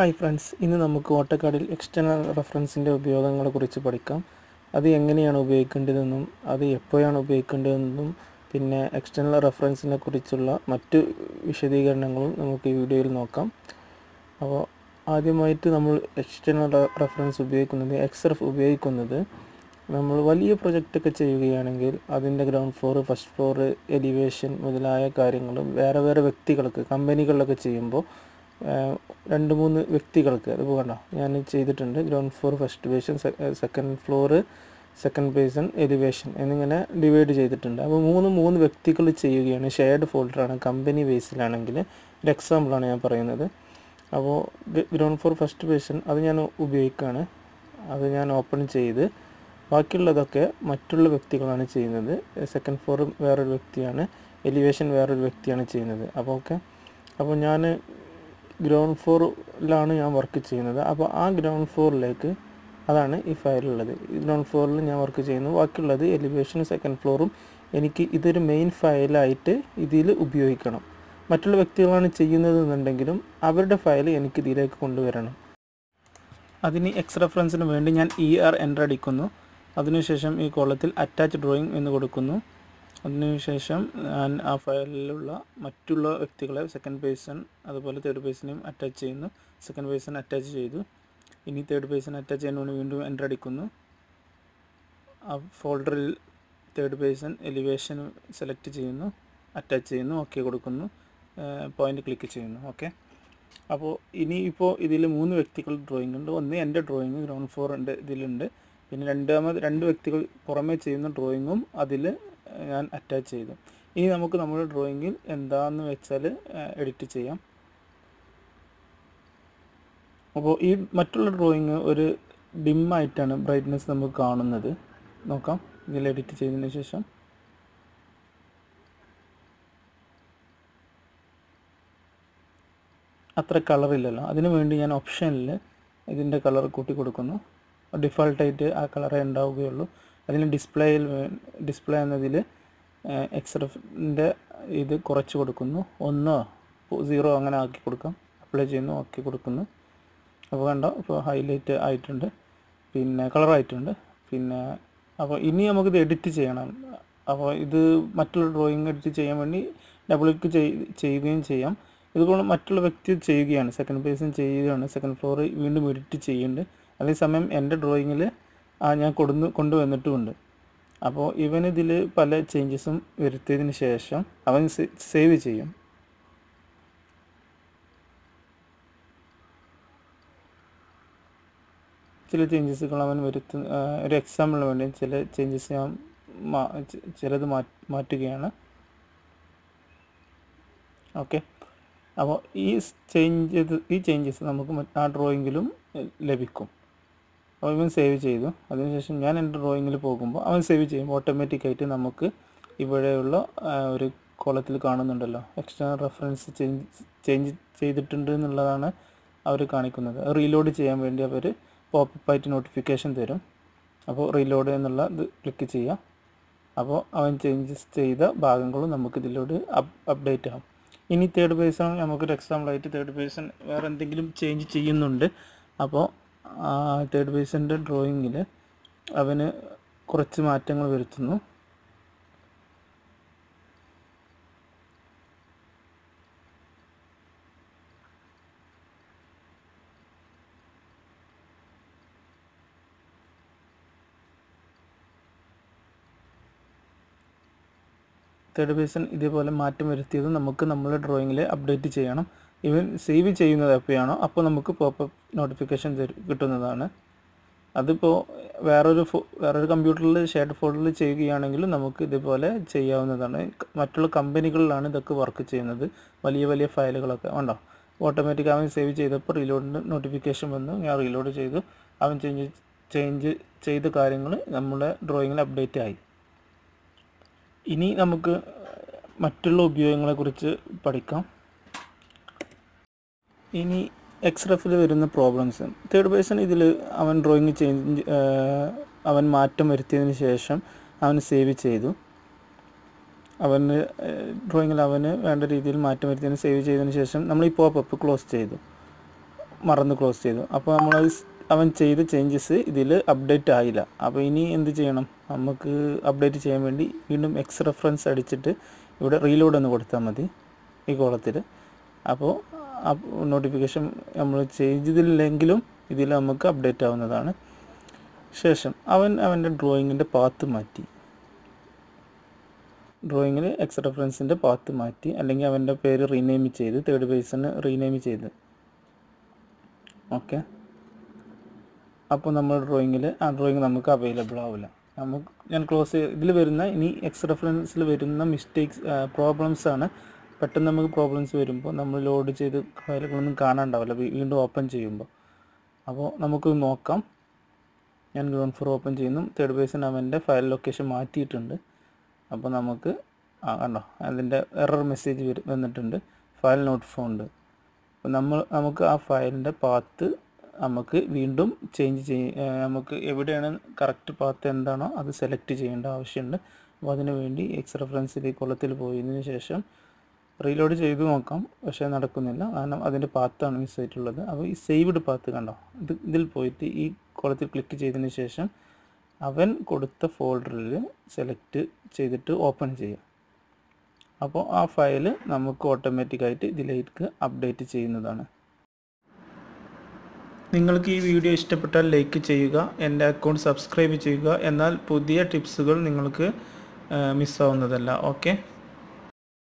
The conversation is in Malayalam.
ഹായ് ഫ്രണ്ട്സ് ഇന്ന് നമുക്ക് ഓട്ടോക്കാഡിൽ എക്സ്റ്റേണൽ റെഫറൻസിന്റെ ഉപയോഗങ്ങളെക്കുറിച്ച് പഠിക്കാം. അത് എങ്ങനെയാണ് ഉപയോഗിക്കേണ്ടതെന്നും അത് എപ്പോഴാണ് ഉപയോഗിക്കേണ്ടതെന്നും പിന്നെ എക്സ്റ്റേണൽ റെഫറൻസിനെ കുറിച്ചുള്ള മറ്റ് വിശദീകരണങ്ങളും നമുക്ക് ഈ വീഡിയോയിൽ നോക്കാം. അപ്പോൾ ആദ്യമായിട്ട് നമ്മൾ എക്സ്റ്റേണൽ റെഫറൻസ് ഉപയോഗിക്കുന്നത് എക്സ്റഫ് ഉപയോഗിക്കുന്നത് നമ്മൾ വലിയ പ്രൊജക്റ്റൊക്കെ ചെയ്യുകയാണെങ്കിൽ അതിന്റെ ground floor first floor elevation മുതലായ കാര്യങ്ങളും വേറെ വേറെ വ്യക്തികൾക്ക് കമ്പനികളിലൊക്കെ ചെയ്യുമ്പോൾ രണ്ട് മൂന്ന് വ്യക്തികൾക്ക്. അത് കണ്ടോ? ഞാൻ ചെയ്തിട്ടുണ്ട്. ഗ്രൗണ്ട് ഫ്ലോർ ഫസ്റ്റ് ബേഷൻ second floor second basin elevation എന്നിങ്ങനെ ഡിവൈഡ് ചെയ്തിട്ടുണ്ട്. അപ്പോൾ മൂന്ന് മൂന്ന് വ്യക്തികൾ ചെയ്യുകയാണ്. ഷെയർഡ് ഫോൾഡറാണ് കമ്പനി ബേസിലാണെങ്കിൽ ഒരു എക്സാമ്പിളാണ് ഞാൻ പറയുന്നത്. അപ്പോൾ ഗ്രൗണ്ട് ഫ്ലോർ ഫസ്റ്റ് ബേസൺ അത് ഞാൻ ഉപയോഗിക്കുകയാണ്. അത് ഞാൻ ഓപ്പൺ ചെയ്ത് ബാക്കിയുള്ളതൊക്കെ മറ്റുള്ള വ്യക്തികളാണ് ചെയ്യുന്നത്. സെക്കൻഡ് ഫ്ലോർ വേറൊരു വ്യക്തിയാണ്. എലിവേഷൻ വേറൊരു വ്യക്തിയാണ് ചെയ്യുന്നത്. അപ്പോൾ ഓക്കെ. അപ്പോൾ ഞാൻ ഗ്രൗണ്ട് ഫ്ലോറിലാണ് ഞാൻ വർക്ക് ചെയ്യുന്നത്. അപ്പോൾ ആ ഗ്രൗണ്ട് ഫ്ലോറിലേക്ക് അതാണ് ഈ ഫയലുള്ളത് ഗ്രൗണ്ട് ഫ്ലോറിൽ ഞാൻ വർക്ക് ചെയ്യുന്നു. ബാക്കിയുള്ളത് എലിവേഷൻ സെക്കൻഡ് ഫ്ലോറും എനിക്ക് ഇതൊരു മെയിൻ ഫയലായിട്ട് ഇതിൽ ഉപയോഗിക്കണം. മറ്റുള്ള വ്യക്തികളാണ് ചെയ്യുന്നത് എന്നുണ്ടെങ്കിലും അവരുടെ ഫയൽ എനിക്ക് ഇതിലേക്ക് കൊണ്ടുവരണം. അതിന് എക്സ് റെഫറൻസിന് വേണ്ടി ഞാൻ ഇ ആർ എന്റർ അടിക്കുന്നു. അതിനുശേഷം ഈ കോളത്തിൽ അറ്റാച്ച് ഡ്രോയിങ് എന്ന് കൊടുക്കുന്നു. അതിനുശേഷം ഞാൻ ആ ഫയലിലുള്ള മറ്റുള്ള വ്യക്തികളെ സെക്കൻഡ് പേഴ്സൺ അതുപോലെ തേർഡ് പേഴ്സണെയും അറ്റാച്ച് ചെയ്യുന്നു. സെക്കൻഡ് പേഴ്സൺ അറ്റാച്ച് ചെയ്തു. ഇനി തേർഡ് പേഴ്സൺ അറ്റാച്ച് ചെയ്യാൻ വേണ്ടി വീണ്ടും എന്റർ അടിക്കുന്നു. ആ ഫോൾഡറിൽ തേർഡ് പേഴ്സൺ എലിവേഷൻ സെലക്ട് ചെയ്യുന്നു. അറ്റാച്ച് ചെയ്യുന്നു. ഓക്കെ കൊടുക്കുന്നു. പോയിന്റ് ക്ലിക്ക് ചെയ്യുന്നു. ഓക്കെ അപ്പോൾ ഇനി ഇപ്പോൾ ഇതിൽ മൂന്ന് വ്യക്തികൾ ഡ്രോയിങ് ഉണ്ട്. ഒന്ന് എന്റെ ഡ്രോയിങ് ഗ്രൗണ്ട് ഉണ്ട് ഇതിലുണ്ട്. പിന്നെ രണ്ടാമത് രണ്ട് വ്യക്തികൾ പുറമേ ചെയ്യുന്ന ഡ്രോയിങ്ങും അതിൽ ഞാൻ അറ്റാച്ച് ചെയ്തു. ഇനി നമുക്ക് നമ്മുടെ ഡ്രോയിങ്ങിൽ എന്താണെന്ന് വെച്ചാൽ എഡിറ്റ് ചെയ്യാം. അപ്പോൾ ഈ മറ്റുള്ള ഡ്രോയിങ് ഒരു ഡിമ്മായിട്ടാണ് ബ്രൈറ്റ്നെസ് നമുക്ക് കാണുന്നത്. നോക്കാം. ഇതിൽ എഡിറ്റ് ചെയ്തതിന് ശേഷം. അത്ര കളറില്ലല്ലോ അതിനു വേണ്ടി ഞാൻ ഓപ്ഷനിൽ ഇതിന്റെ കളർ കൂട്ടി കൊടുക്കുന്നു. ഡിഫോൾട്ടായിട്ട് ആ കളറേ ഉണ്ടാവുകയുള്ളൂ. അതിന് ഡിസ്പ്ലേയിൽ ഡിസ്പ്ലേ എന്നതിൽ എക്സ്റഫിന്റെ ഇത് കുറച്ച് കൊടുക്കുന്നു. ഒന്നോ സീറോ അങ്ങനെ ആക്കി കൊടുക്കാം. അപ്ലൈ ചെയ്യുന്നു ആക്കി കൊടുക്കുന്നു. അപ്പോൾ കണ്ടോ ഇപ്പോൾ ഹൈലൈറ്റ് ആയിട്ടുണ്ട്. പിന്നെ കളറായിട്ടുണ്ട് പിന്നെ അപ്പോൾ ഇനി നമുക്കിത് എഡിറ്റ് ചെയ്യണം. അപ്പോൾ ഇത് മറ്റുള്ള ഡ്രോയിങ് എഡിറ്റ് ചെയ്യാൻ വേണ്ടി ഡബിൾ ക്ലിക്ക് ചെയ്യുകയും ചെയ്യാം. ഇതുപോലെ മറ്റുള്ള വ്യക്തി ചെയ്യുകയാണ്. സെക്കൻഡ് പേഴ്സൺ ചെയ്യുകയാണ്. സെക്കൻഡ് ഫ്ലോർ വീണ്ടും എഡിറ്റ് ചെയ്യുന്നുണ്ട്. അതേസമയം എന്റെ ഡ്രോയിങ്ങിൽ ഞാൻ കൊടുന്ന് കൊണ്ടുവന്നിട്ടുമുണ്ട്. അപ്പോൾ ഇവൻ ഇതിൽ പല ചേഞ്ചസും വരുത്തിയതിന് ശേഷം അവൻ സേവ് ചെയ്യും. ചില ചേഞ്ചസുകൾ അവൻ വരുത്തുന്ന ഒരു എക്സാമ്പിളിന് വേണ്ടി ചില ചേഞ്ചസ് ഞാൻ ചിലത് മാറ്റി മാറ്റുകയാണ്. ഓക്കെ. അപ്പോൾ ഈ ചേഞ്ച് ഈ ചേഞ്ചസ് നമുക്ക് ആ ഡ്രോയിങ്ങിലും ലഭിക്കും. ഇവൻ സേവ് ചെയ്തു. അതിനുശേഷം ഞാൻ എന്റെ ഡ്രോയിങ്ങിൽ പോകുമ്പോൾ അവൻ സേവ് ചെയ്യും ഓട്ടോമാറ്റിക്കായിട്ട് നമുക്ക് ഇവിടെയുള്ള ഒരു കോളത്തിൽ കാണുന്നുണ്ടല്ലോ. എക്സ്റ്റേണൽ റെഫറൻസ് ചേഞ്ച് ചേഞ്ച് ചെയ്തിട്ടുണ്ട് എന്നുള്ളതാണ് അവർ കാണിക്കുന്നത്. റീലോഡ് ചെയ്യാൻ വേണ്ടി അവർ പോപ്പായിട്ട് നോട്ടിഫിക്കേഷൻ തരും. അപ്പോൾ റീലോഡ് എന്നുള്ള ഇത് ക്ലിക്ക് ചെയ്യുക. അപ്പോൾ അവൻ ചേഞ്ചസ് ചെയ്ത ഭാഗങ്ങളും നമുക്ക് ഇതിലൂടെ അപ് അപ്ഡേറ്റ് ആകും ഇനി തേർഡ് പേഴ്സൺ നമുക്കൊരു എക്സാമ്പിളായിട്ട് തേർഡ് പേഴ്സൺ വേറെ എന്തെങ്കിലും ചേഞ്ച് ചെയ്യുന്നുണ്ട്. അപ്പോൾ തേർഡ് പേഴ്സന്റെ ഡ്രോയിങ്ങിൽ അവന് കുറച്ച് മാറ്റങ്ങൾ വരുത്തുന്നു. തേർഡ് പേഴ്സൺ ഇതേപോലെ മാറ്റം വരുത്തിയത് നമുക്ക് നമ്മുടെ ഡ്രോയിങ്ങിൽ അപ്ഡേറ്റ് ചെയ്യണം. ഇവൻ സേവ് ചെയ്യുന്നത് എപ്പോഴാണോ അപ്പോൾ നമുക്ക് പോപ്പപ്പ് നോട്ടിഫിക്കേഷൻ കിട്ടുന്നതാണ്. അതിപ്പോൾ വേറൊരു വേറൊരു കമ്പ്യൂട്ടറിൽ ഷെയർഡ് ഫോൾഡറിൽ ചെയ്യുകയാണെങ്കിൽ നമുക്ക് ഇതുപോലെ ചെയ്യാവുന്നതാണ്. മറ്റുള്ള കമ്പനികളിലാണ് ഇതൊക്കെ വർക്ക് ചെയ്യുന്നത്. വലിയ വലിയ ഫയലുകളൊക്കെ ഉണ്ടോ? ഓട്ടോമാറ്റിക് അവൻ സേവ് ചെയ്തപ്പോൾ റീലോഡിന്റെ നോട്ടിഫിക്കേഷൻ വന്നു. ഞാൻ റീലോഡ് ചെയ്തു. അവൻ ചേഞ്ച് ചേഞ്ച് ചെയ്ത കാര്യങ്ങൾ നമ്മുടെ ഡ്രോയിങ്ങിൽ അപ്ഡേറ്റ് ആയി. ഇനി നമുക്ക് മറ്റുള്ള ഉപയോഗങ്ങളെക്കുറിച്ച് പഠിക്കാം. ഇനി എക്സ്റഫിൽ വരുന്ന പ്രോബ്ലംസ് തേർഡ് പേഴ്സൺ ഇതിൽ അവൻ ഡ്രോയിങ് ചേഞ്ച് അവൻ മാറ്റം വരുത്തിയതിന് ശേഷം അവൻ സേവ് ചെയ്തു. അവന് ഡ്രോയിങ്ങിൽ അവന് വേണ്ട രീതിയിൽ മാറ്റം വരുത്തിയതിന് സേവ് ചെയ്തതിന് ശേഷം നമ്മൾ ഈ പോപ്പ് അപ്പ് ക്ലോസ് ചെയ്തു. മറന്ന് ക്ലോസ് ചെയ്തു. അപ്പോൾ നമ്മൾ അവൻ ചെയ്ത ചേഞ്ചസ് ഇതിൽ അപ്ഡേറ്റ് ആയില്ല. അപ്പോൾ ഇനി എന്ത് ചെയ്യണം? നമുക്ക് അപ്ഡേറ്റ് ചെയ്യാൻ വേണ്ടി വീണ്ടും എക്സ് റെഫറൻസ് അടിച്ചിട്ട് ഇവിടെ റീലോഡ് എന്ന് കൊടുത്താൽ മതി ഈ കോളത്തിൽ അപ്പോൾ നോട്ടിഫിക്കേഷൻ നമ്മൾ ചെയ്തില്ലെങ്കിലും ഇതിൽ നമുക്ക് അപ്ഡേറ്റ് ആവുന്നതാണ്. ശേഷം അവൻ അവന്റെ ഡ്രോയിങ്ങിന്റെ പാത്ത് മാറ്റി. ഡ്രോയിങ്ങിൽ എക്സ് റെഫറൻസിന്റെ പാത്ത് മാറ്റി. അല്ലെങ്കിൽ അവന്റെ പേര് റീനെയിം ചെയ്ത് തേർഡ് പേഴ്സണ് റീനെയിം ചെയ്ത്. ഓക്കെ അപ്പോൾ നമ്മൾ ഡ്രോയിങ്ങിൽ ആ ഡ്രോയിങ് നമുക്ക് അവൈലബിൾ ആവില്ല നമുക്ക് ഞാൻ ക്ലോസ് ഇതിൽ വരുന്ന ഇനി എക്സ് റെഫറൻസിൽ വരുന്ന മിസ്റ്റേക്സ് പ്രോബ്ലംസ് ആണ് പെട്ടെന്ന് നമുക്ക് പ്രോബ്ലംസ് വരുമ്പോൾ നമ്മൾ ലോഡ് ചെയ്ത് ഫയലുകളൊന്നും കാണാണ്ടാവില്ല. വീണ്ടും ഓപ്പൺ ചെയ്യുമ്പോൾ അപ്പോൾ നമുക്ക് നോക്കാം. ഞാൻ ഗ്രൗണ്ട് ഫ്ലോർ ഓപ്പൺ ചെയ്യുന്നു. തേർഡ് പേഴ്സൺ അവന്റെ ഫയൽ ലൊക്കേഷൻ മാറ്റിയിട്ടുണ്ട്. അപ്പോൾ നമുക്ക് ആ കണ്ടോ? അതിന്റെ എറർ മെസ്സേജ് വന്നിട്ടുണ്ട്. ഫയൽ നോട്ട് ഫോണ്ട് അപ്പോൾ നമ്മൾ നമുക്ക് ആ ഫയലിന്റെ പാത്ത് നമുക്ക് വീണ്ടും ചേഞ്ച് ചെയ്യ നമുക്ക് എവിടെയാണ് കറക്റ്റ് പാത്ത് എന്താണോ അത് സെലക്ട് ചെയ്യേണ്ട ആവശ്യമുണ്ട്. അപ്പോൾ അതിന് വേണ്ടി എക്സ് റെഫറൻസിൽ കുളത്തിൽ പോയതിന് ശേഷം റീലോഡ് ചെയ്ത് നോക്കാം. പക്ഷേ നടക്കുന്നില്ല. കാരണം അതിന്റെ പാത്താണ് മിസ് ആയിട്ടുള്ളത് അപ്പോൾ ഈ സേവ്ഡ് പാത്ത് കണ്ടോ? ഇത് ഇതിൽ പോയിട്ട് ഈ കോളത്തിൽ ക്ലിക്ക് ചെയ്തതിന് ശേഷം അവൻ കൊടുത്ത ഫോൾഡറിൽ സെലക്ട് ചെയ്തിട്ട് ഓപ്പൺ ചെയ്യാം. അപ്പോൾ ആ ഫയൽ നമുക്ക് ഓട്ടോമാറ്റിക്കായിട്ട് ഇതിലേക്ക് അപ്ഡേറ്റ് ചെയ്യുന്നതാണ്. നിങ്ങൾക്ക് ഈ വീഡിയോ ഇഷ്ടപ്പെട്ടാൽ ലൈക്ക് ചെയ്യുക എന്റെ അക്കൗണ്ട് സബ്സ്ക്രൈബ് ചെയ്യുക എന്നാൽ പുതിയ ടിപ്സുകൾ നിങ്ങൾക്ക് മിസ്സാവുന്നതല്ല ഓക്കെ